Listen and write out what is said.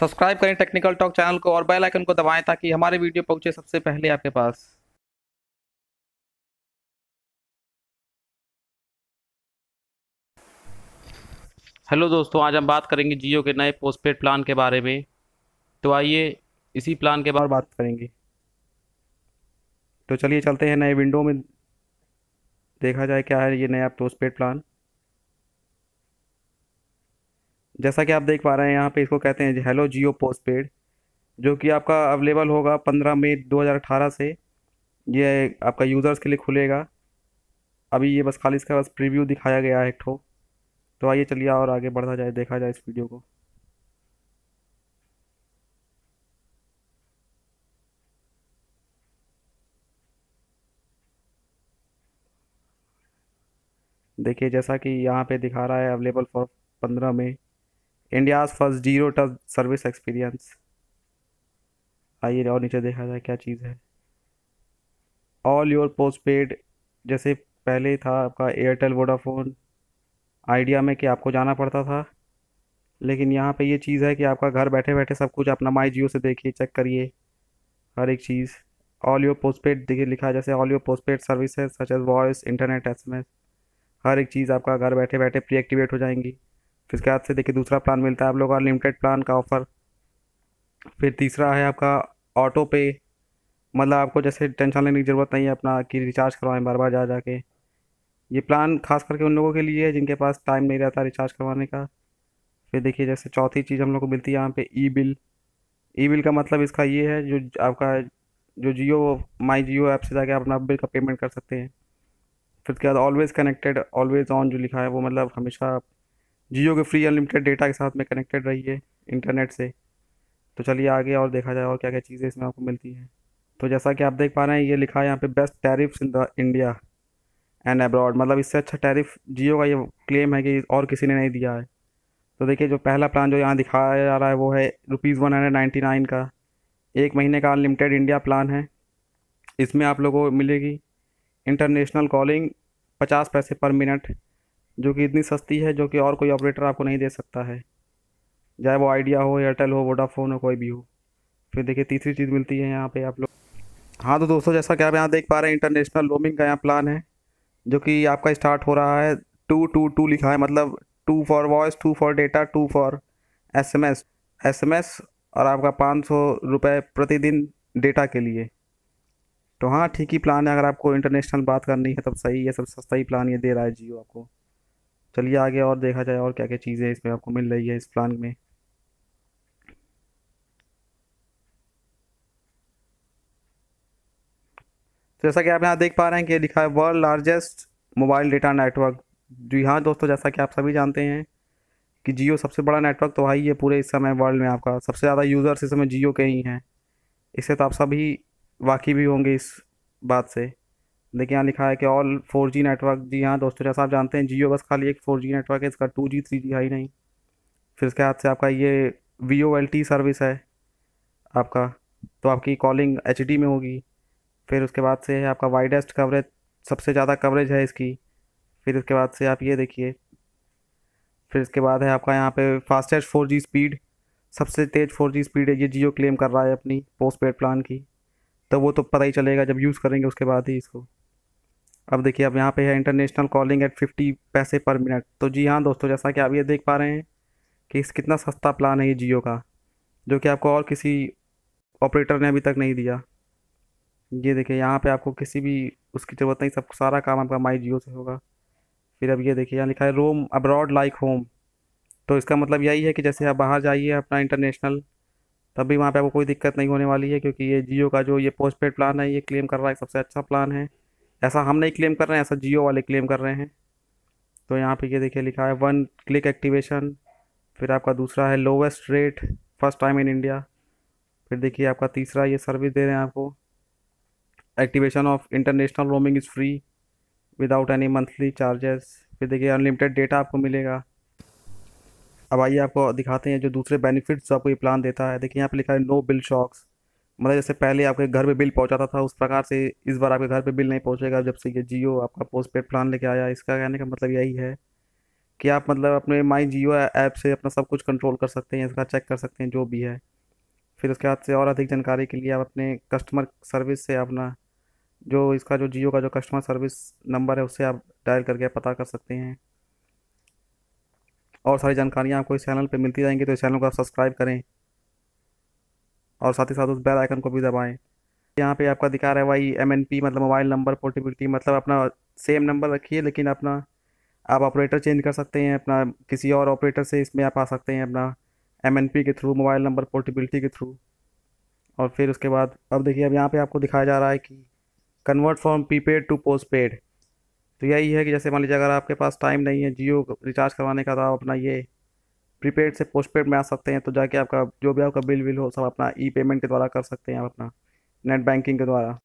Subscribe करें technical talk channel को और बेल आइकन को दबाएँ ताकि हमारे वीडियो पहुँचे सबसे पहले आपके पास। हेलो दोस्तों, आज हम बात करेंगे जियो के नए पोस्टपेड प्लान के बारे में। तो आइए इसी प्लान के बारे में बात करेंगे। तो चलिए चलते हैं नए विंडो में। देखा जाए क्या है ये नया पोस्टपेड प्लान जैसा कि आप देख पा रहे हैं, यहाँ पे इसको कहते हैं हेलो जियो पोस्टपेड जो कि आपका अवेलेबल होगा पंद्रह मई 2018 से। ये आपका यूज़र्स के लिए खुलेगा। अभी ये बस खाली इसका बस प्रीव्यू दिखाया गया है एक ठो। तो आइए चलिए और आगे बढ़ता जाए, देखा जाए इस वीडियो को। देखिए, जैसा कि यहाँ पे दिखा रहा है अवेलेबल फॉर पंद्रह में India's first zero touch service experience आइए और नीचे देखा जाए क्या चीज़ है। ऑल योर पोस्ट पेड जैसे पहले था आपका एयरटेल वोडाफोन आइडिया में कि आपको जाना पड़ता था। लेकिन यहाँ पे ये चीज़ है कि आपका घर बैठे बैठे सब कुछ अपना माई जियो से देखिए चेक करिए, हर एक चीज़। ऑल योर पोस्टपेड देखिए, लिखा जैसे all your postpaid services such as voice internet SMS हर एक चीज़ आपका घर बैठे बैठे प्री एक्टिवेट हो जाएँगी। फिर उसके बाद से देखिए दूसरा प्लान मिलता है आप लोगों का अनलिमिटेड प्लान का ऑफ़र फिर तीसरा है आपका ऑटो पे मतलब आपको जैसे टेंशन लेने की ज़रूरत नहीं है अपना कि रिचार्ज करवाएँ बार बार जा जाके ये प्लान खास करके उन लोगों के लिए है जिनके पास टाइम नहीं रहता रिचार्ज करवाने का। फिर देखिए जैसे चौथी चीज़ हम लोग को मिलती है यहाँ पे ई बिल ई बिल का मतलब इसका ये है जो आपका जो जियो माई जियो ऐप से जाके आप अपना बिल का पेमेंट कर सकते हैं। फिर उसके बाद ऑलवेज़ कनेक्टेड ऑलवेज़ ऑन जो लिखा है वो मतलब हमेशा जियो के फ्री अनलिमिटेड डेटा के साथ में कनेक्टेड रहिए इंटरनेट से। तो चलिए आगे और देखा जाए और क्या क्या चीज़ें इसमें आपको मिलती हैं। तो जैसा कि आप देख पा रहे हैं, ये लिखा है यहाँ पे best tariffs in the India and abroad मतलब इससे अच्छा टैरिफ जियो का ये क्लेम है कि और किसी ने नहीं दिया है। तो देखिए, जो पहला प्लान जो यहाँ दिखाया जा रहा है वो है rupees one hundred ninety nine का। एक महीने का अनलिमिटेड इंडिया प्लान है। इसमें आप लोगों को मिलेगी। इंटरनेशनल कॉलिंग पचास पैसे पर मिनट जो कि इतनी सस्ती है, जो कि और कोई ऑपरेटर आपको नहीं दे सकता है। चाहे वो आइडिया हो एयरटेल हो वोडाफोन हो, कोई भी हो। फिर देखिए, तीसरी चीज़ मिलती है यहाँ पे आप लोग। हाँ तो दोस्तों, जैसा कि आप यहाँ देख पा रहे हैं इंटरनेशनल रोमिंग का यहाँ प्लान है, जो कि आपका स्टार्ट हो रहा है। टू टू टू लिखा है मतलब two for voice two for data two for S M S S M S और आपका पाँच सौ रुपये प्रतिदिन डेटा के लिए। तो हाँ ठीक ही प्लान है, अगर आपको इंटरनेशनल बात करनी है, तब सही है, सब सस्ता ही प्लान ये दे रहा है जियो आपको। चलिए आगे और देखा जाए और क्या क्या चीज़ें इसमें आपको मिल रही है इस प्लान में। तो जैसा कि आप यहाँ देख पा रहे हैं कि लिखा है world largest mobile data network जी हाँ दोस्तों, जैसा कि आप सभी जानते हैं कि जियो सबसे बड़ा नेटवर्क तो ही है पूरे इस समय वर्ल्ड में आपका। सबसे ज़्यादा यूज़र्स इस समय जियो के ही हैं। इससे तो आप सभी वाकिफ़ भी होंगे इस बात से। देखिए यहाँ लिखा है कि ऑल फोर जी नेटवर्क जी हाँ दोस्तों, जैसा आप जानते हैं, जियो बस खाली एक फोर जी नेटवर्क है, इसका टू जी थ्री जी है ही नहीं। फिर इसके हाथ से आपका ये V O L T service है आपका तो आपकी कॉलिंग एच डी में होगी। फिर उसके बाद से है आपका वाइडेस्ट कवरेज सबसे ज़्यादा कवरेज है इसकी। फिर उसके बाद से आप ये देखिए। फिर इसके बाद है आपका यहाँ पे फास्टेस्ट फोर जी स्पीड सबसे तेज़ फोर जी स्पीड है, ये जियो क्लेम कर रहा है अपनी पोस्ट पेड प्लान की। तो वो तो पता ही चलेगा, जब यूज़ करेंगे उसके बाद ही इसको। अब देखिए, अब यहाँ पे है इंटरनेशनल कॉलिंग एट फिफ्टी पैसे पर मिनट तो जी हाँ दोस्तों, जैसा कि आप ये देख पा रहे हैं कि इस कितना सस्ता प्लान है ये जियो का, जो कि आपको और किसी ऑपरेटर ने अभी तक नहीं दिया। ये देखिए, यहाँ पे आपको किसी भी, उसकी ज़रूरत नहीं, सब सारा काम आपका माई जियो से होगा। फिर अब ये देखिए, यहाँ लिखा है रोम अब्रॉड लाइक होम तो इसका मतलब यही है कि जैसे आप बाहर जाइए अपना इंटरनेशनल तब भी वहाँ पे आपको कोई दिक्कत नहीं होने वाली है, क्योंकि ये जियो का जो ये पोस्ट पेड प्लान है, ये क्लेम कर रहा है सबसे अच्छा प्लान है। ऐसा हम नहीं क्लेम कर रहे हैं, ऐसा जियो वाले क्लेम कर रहे हैं। तो यहाँ पे ये देखिए लिखा है वन क्लिक एक्टिवेशन फिर आपका दूसरा है lowest rate first time in India फिर देखिए आपका तीसरा ये सर्विस दे रहे हैं आपको। Activation of international roaming is free without any monthly charges फिर देखिए अनलिमिटेड डेटा आपको मिलेगा। अब आइए आपको दिखाते हैं जो दूसरे बेनिफिट्स आपको ये प्लान देता है। देखिए यहाँ पे लिखा है नो बिल शॉक्स मतलब जैसे पहले आपके घर पे बिल पहुंचाता था, उस प्रकार से इस बार आपके घर पे बिल नहीं पहुंचेगा जब से ये जियो आपका पोस्ट पेड प्लान लेके आया। इसका कहने का मतलब यही है कि आप मतलब अपने माई जियो ऐप से अपना सब कुछ कंट्रोल कर सकते हैं, इसका चेक कर सकते हैं, जो भी है। फिर उसके बाद से और अधिक जानकारी के लिए आप अपने कस्टमर सर्विस से अपना जो इसका जो जियो का जो कस्टमर सर्विस नंबर है, उससे आप डायल करके पता कर सकते हैं। और सारी जानकारियाँ आपको इस चैनल पर मिलती रहेंगी तो इस चैनल को आप सब्सक्राइब करें। और साथ ही साथ उस बेल आइकन को भी दबाएँ। यहाँ पे आपका दिखा रहा है वही एम मतलब मोबाइल नंबर पोर्टेबिलिटी मतलब अपना सेम नंबर रखिए, लेकिन अपना आप ऑपरेटर चेंज कर सकते हैं, अपना किसी और ऑपरेटर से इसमें आप आ सकते हैं अपना एम एन पी के थ्रू मोबाइल नंबर पोर्टेबिलिटी के थ्रू और फिर उसके बाद, अब देखिए, अब यहाँ पे आपको दिखाया जा रहा है कि convert from prepaid to postpaid तो यही है कि जैसे मान लीजिए अगर आपके पास टाइम नहीं है, जियो रिचार्ज करवाने का तो आप अपना ये प्रीपेड से पोस्टपेड में आ सकते हैं तो जाके आपका जो भी आपका बिल विल हो, सब अपना ई पेमेंट के द्वारा कर सकते हैं आप अपना नेट बैंकिंग के द्वारा।